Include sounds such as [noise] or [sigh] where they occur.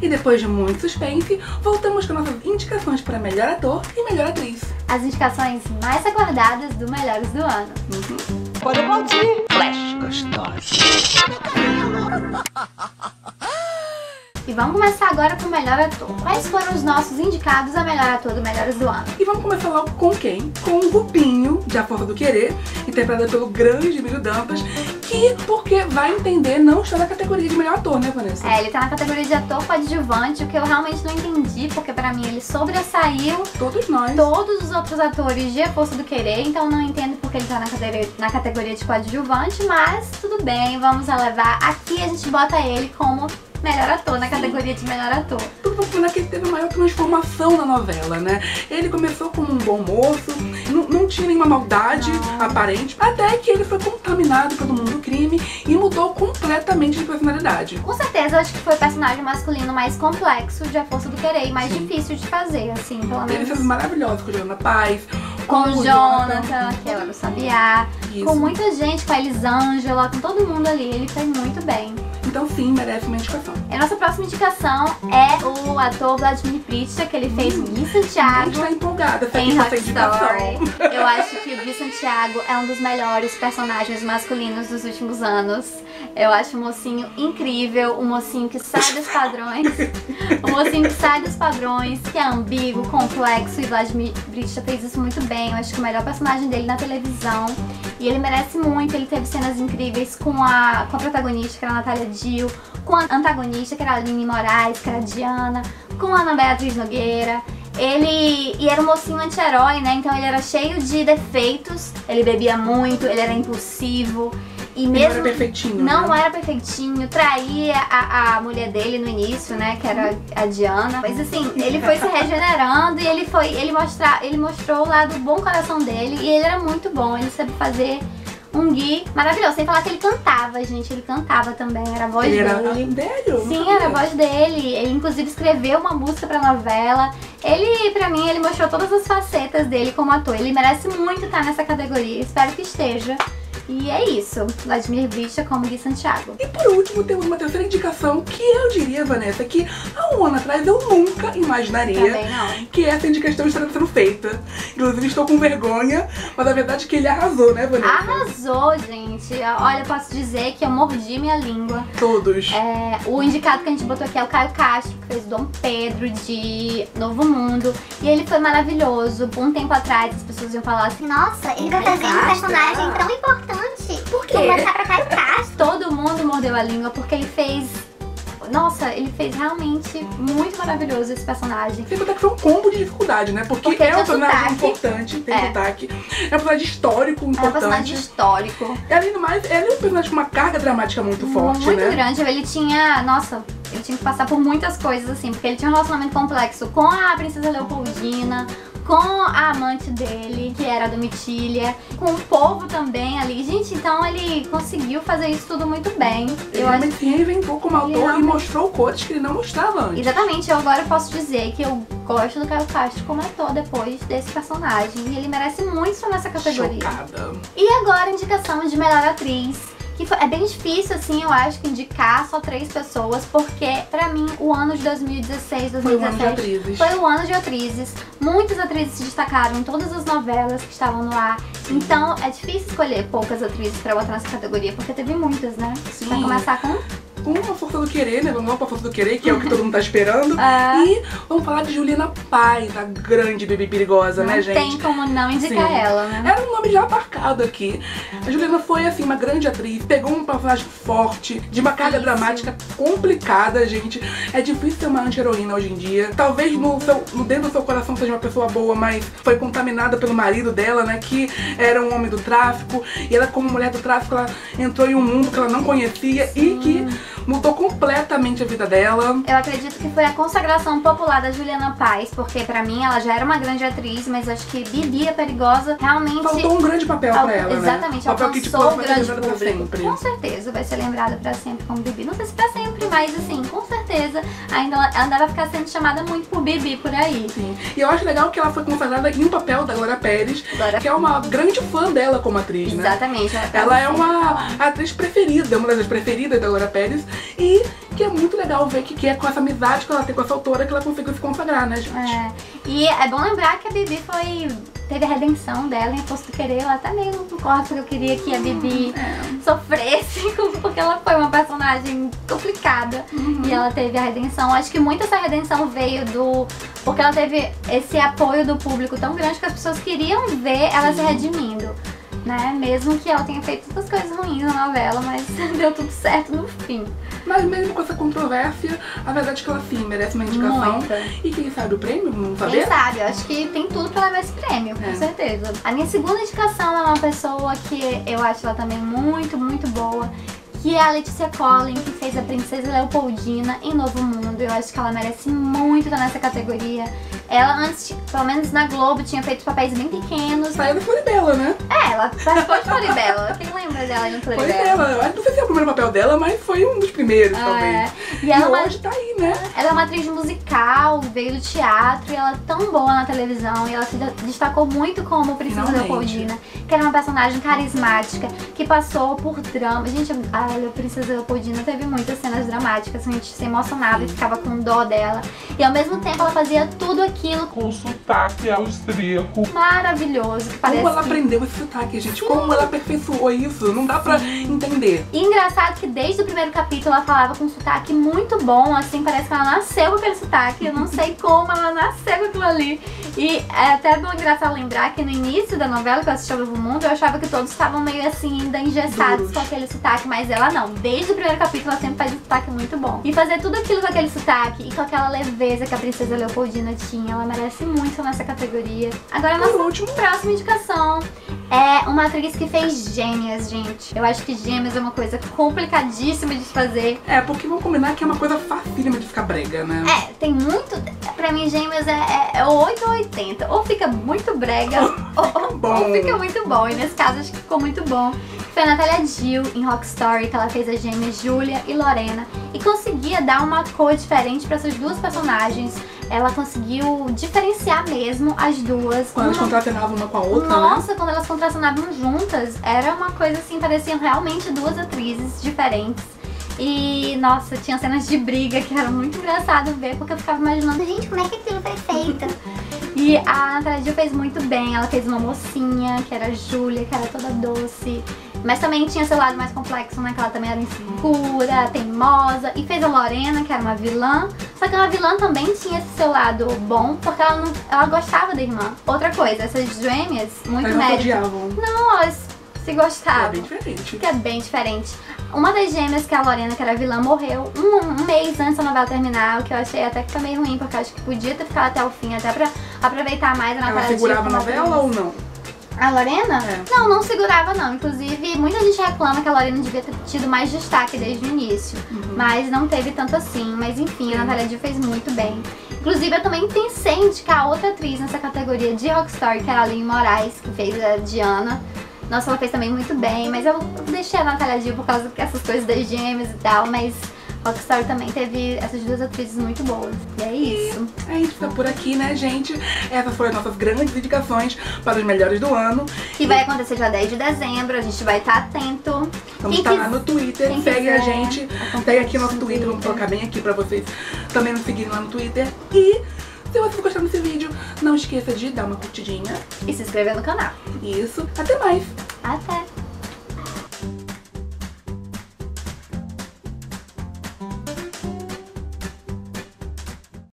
E depois de muito suspense, voltamos com nossas indicações para melhor ator e melhor atriz. As indicações mais aguardadas do Melhores do Ano. Pode aplaudir. Flash gostosa. E vamos começar agora com o melhor ator. Quais foram os nossos indicados a melhor ator do Melhores do Ano? E vamos começar logo com quem? Com o Rupinho, de A Força do Querer, interpretado pelo grande Emílio Dantas, que, porque vai entender, não está na categoria de melhor ator, né, Vanessa? É, ele tá na categoria de ator coadjuvante, o que eu realmente não entendi, porque pra mim ele sobressaiu Todos nós. todos os outros atores de A Força do Querer, então não entendo porque ele tá na categoria, na categoria de coadjuvante, mas tudo bem, vamos levar. Aqui a gente bota ele como melhor ator, na categoria de melhor ator. Tudo porque que ele teve a maior transformação na novela, né? Ele começou como um bom moço, não, tinha nenhuma maldade aparente, até que ele foi contaminado pelo mundo do crime e mudou completamente de personalidade. Com certeza, eu acho que foi o personagem masculino mais complexo de A Força do Querer e mais Sim. difícil de fazer, assim, pelo Ele menos fez maravilhoso com o Joana Paz, com o Jonathan, que era o Sabiá, Isso. com muita gente, com a Elisângela, com todo mundo ali, ele foi muito bem. Então sim, merece uma indicação. E a nossa próxima indicação é o ator Vladimir Pritcha, que ele fez o Gui Santiago. gente tá empolgada, essa indicação. Story. [laughs] Eu acho que o Gui Santiago é um dos melhores personagens masculinos dos últimos anos. Eu acho um mocinho incrível, um mocinho que sai dos padrões. [laughs] Um mocinho que sai dos padrões, que é ambíguo, complexo, e Vladimir Brista fez isso muito bem. Eu acho que o melhor personagem dele na televisão. E ele merece muito, ele teve cenas incríveis com a, com a protagonista, que era a Natália Dill, com a antagonista, que era a Aline Moraes, que era a Diana, com a Ana Beatriz Nogueira. Ele. E era um mocinho anti-herói, né? Então ele era cheio de defeitos. Ele bebia muito, ele era impulsivo. E mesmo. era perfeitinho. Não né? era perfeitinho, traía a, a mulher dele no início, né? Que era a Diana. Mas assim, ele foi se regenerando e ele foi. Ele, mostrar, ele mostrou o lado bom coração dele e ele era muito bom. Ele sabe fazer um Gui maravilhoso. Sem falar que ele cantava, gente. Ele cantava também, era a voz Ele era dele. sério? Não Sim, era a voz dele. Ele inclusive escreveu uma música pra novela. Ele, pra mim, ele mostrou todas as facetas dele como ator. Ele merece muito estar nessa categoria. Espero que esteja. E é isso. Vladimir Bicha como Gui Santiago. E por último, temos uma terceira indicação que eu diria, Vanessa, que há um ano atrás eu nunca imaginaria Também não. que essa indicação estaria sendo feita. Inclusive, estou com vergonha, mas a verdade é que ele arrasou, né, Vanessa? Arrasou, gente. Olha, eu posso dizer que eu mordi minha língua. Todos. É, o indicado que a gente botou aqui é o Caio Castro, que fez Dom Pedro de Novo Mundo. E ele foi maravilhoso. Um tempo atrás as pessoas iam falar assim, Nossa, ele vai fazer um personagem tão importante. Por quê? Todo mundo mordeu a língua porque ele fez. Nossa, ele fez realmente muito maravilhoso esse personagem. Que foi um combo de dificuldade, né? Porque, Porque é um personagem importante, tem É. sotaque. É um personagem histórico É um personagem importante. histórico. E além do mais, ele é um personagem com uma carga dramática muito forte, muito né? grande. Ele tinha. Nossa, ele tinha que passar por muitas coisas, assim, porque ele tinha um relacionamento complexo com a princesa Leopoldina. Com a amante dele, que era a Domitília, com o povo também ali. Gente, então ele conseguiu fazer isso tudo muito bem. Ele Eu acho se reinventou como Ele autor e realmente- mostrou cores que ele não mostrava antes. Exatamente, eu agora posso dizer que eu gosto do Caio Castro como ator depois desse personagem. E ele merece muito estar nessa categoria. Chocada. E agora, indicação de melhor atriz. Que foi- é bem difícil, assim, eu acho, que indicar só três pessoas, porque, pra mim, o ano de 2016, Foi um ano de 2017 atrizes. foi o ano de atrizes. Muitas atrizes se destacaram em todas as novelas que estavam no ar. Então, é difícil escolher poucas atrizes pra botar nessa categoria, porque teve muitas, né? Sim. Vai começar com... Com a Força do Querer, né? Vamos lá pra Força do Querer, que é o que todo mundo tá esperando. Ah, [laughs] E vamos falar de Juliana Paz, a grande bebê perigosa, não né, gente? tem como não indicar Sim. ela, né? Era um nome já marcado aqui. A Juliana foi, assim, uma grande atriz, pegou um personagem forte, de uma carga Difícil. dramática complicada, gente. É difícil ser uma anti-heroína hoje em dia. Talvez no, seu, no dentro do seu coração seja uma pessoa boa, mas foi contaminada pelo marido dela, né? Que era um homem do tráfico. E ela, como mulher do tráfico, ela entrou em um mundo que ela não conhecia e que mudou completamente a vida dela. Eu acredito que foi a consagração popular da Juliana Paz, porque pra mim ela já era uma grande atriz, mas acho que Bibi a Perigosa realmente Faltou um grande papel Al- pra ela, né? Exatamente, papel que tipo, ser grande público. sempre. Com certeza vai ser lembrada pra sempre como Bibi. Não sei se pra sempre, mas assim, com certeza ainda ela, ela vai ficar sendo chamada muito por Bibi por aí. Sim. E eu acho legal que ela foi consagrada em um papel da Glória Pérez, Agora, que é uma grande fã dela como atriz, né? exatamente. Ela é sempre uma atriz preferida, uma das preferidas da Glória Pérez e que é muito legal ver que, que é com essa amizade que ela tem com essa autora que ela conseguiu se consagrar, né, gente? É, e é bom lembrar que a Bibi foi. Teve a redenção dela em Posto Querer. Ela também não concordo porque eu queria que a Bibi É. sofresse, [laughs] porque ela foi uma personagem complicada. Uhum. E ela teve a redenção. Acho que muito essa redenção veio do. Porque ela teve esse apoio do público tão grande que as pessoas queriam ver ela se redimindo. Né? Mesmo que ela tenha feito tantas coisas ruins na novela, mas [laughs] deu tudo certo no fim. Mas mesmo com essa controvérsia, a verdade é que ela sim merece uma indicação. Muita. E quem sabe o prêmio, Quem saber? sabe, eu acho que tem tudo pra levar esse prêmio, É. com certeza. A minha segunda indicação é uma pessoa que eu acho ela também muito, muito boa. Que é a Letícia Collin, que fez a Princesa Leopoldina em Novo Mundo. Eu acho que ela merece muito estar nessa categoria. Ela antes, pelo menos na Globo, tinha feito papéis bem pequenos. Saiu do Floribela, né? É, ela participou de Floribela. Quem lembra dela no Foi Floribela? dela. Eu acho- Não sei se é o primeiro papel dela, mas foi um dos primeiros, É. talvez. E [laughs] E, ela é uma hoje tá aí, né? Ela é uma atriz musical, veio do teatro e ela é tão boa na televisão e ela se de- destacou muito como Princesa. Leopoldina, que era uma personagem carismática, que passou por drama. Gente, a Princesa Leopoldina teve muitas cenas dramáticas, a gente se emocionava e ficava com dó dela. E ao mesmo tempo ela fazia tudo aquilo com sotaque austríaco. Maravilhoso, que parece Como ela que... aprendeu esse sotaque, gente? Como ela aperfeiçoou isso? Não dá pra entender. E engraçado que desde o primeiro capítulo ela falava com um sotaque muito bom, assim, parece que ela nasceu com aquele sotaque. Eu não [laughs] sei como ela nasceu com aquilo ali. E é até bom engraçado lembrar que no início da novela que eu assisti ao Novo Mundo, eu achava que todos estavam meio assim, ainda engessados Duros. com aquele sotaque, mas ela não. Desde o primeiro capítulo ela sempre faz um sotaque muito bom. E fazer tudo aquilo com aquele sotaque e com aquela leveza que a princesa Leopoldina tinha, ela merece muito nessa categoria. Agora Por último, próxima indicação é uma atriz que fez gêmeas, gente. Eu acho que gêmeas é uma coisa complicadíssima de fazer. é, porque vamos combinar que é uma coisa facílima de ficar brega, né? É, tem muito. Pra mim, gêmeas é, é, é 8 ou 80. Ou fica muito brega, [laughs] ou, bom. ou fica muito bom. E nesse caso, acho que ficou muito bom. Foi a Natália Jill em Rock Story, que ela fez as gêmeas Júlia e Lorena. E conseguia dar uma cor diferente pra essas duas personagens. Ela conseguiu diferenciar mesmo as duas. Quando elas Uma- contracenavam uma com a outra, né? Nossa, quando elas contracionavam juntas, era uma coisa assim, pareciam realmente duas atrizes diferentes. E, nossa, tinha cenas de briga que era muito engraçado ver, porque eu ficava imaginando. Gente, como é que aquilo foi feito? [laughs] E a Natália fez muito bem, ela fez uma mocinha, que era a Júlia, que era toda doce. Mas também tinha seu lado mais complexo, né? Que ela também era insegura, teimosa. E fez a Lorena, que era uma vilã. Só que a vilã também tinha esse seu lado bom, porque ela, não, ela gostava da irmã. Outra coisa, essas gêmeas, muito odiavam. Não, elas se É gostavam. bem diferente. Que é bem diferente. Uma das gêmeas, que é a Lorena, que era vilã, morreu um, um mês antes da novela terminar, o que eu achei até que foi meio ruim, porque eu acho que podia ter ficado até o fim, até pra aproveitar mais a Ela Natália Jill segurava a novela ou não? A Lorena? É. Não, não segurava não. Inclusive, muita gente reclama que a Lorena devia ter tido mais destaque desde o início. Uhum. Mas não teve tanto assim. Mas enfim, a Natália Jill fez muito bem. Inclusive, eu também pensei em indicar outra atriz nessa categoria de Rockstar, que era a Aline Moraes, que fez a Diana. Nossa, ela fez também muito bem, mas eu deixei a Natália Jill por causa dessas coisas das gêmeas e tal, mas Rockstar também teve essas duas atrizes muito boas. E é isso. A gente fica por aqui, né, gente? Essas foram as nossas grandes indicações para os melhores do ano. Que vai acontecer dia 10 de dezembro, a gente vai estar atento. Vamos estar lá quis- no Twitter, segue a gente. Segue aqui a nosso Twitter, vamos colocar bem aqui pra vocês também nos seguirem lá no Twitter. E se você gostar desse vídeo, não esqueça de dar uma curtidinha. E se inscrever no canal. Isso. Até mais! Até!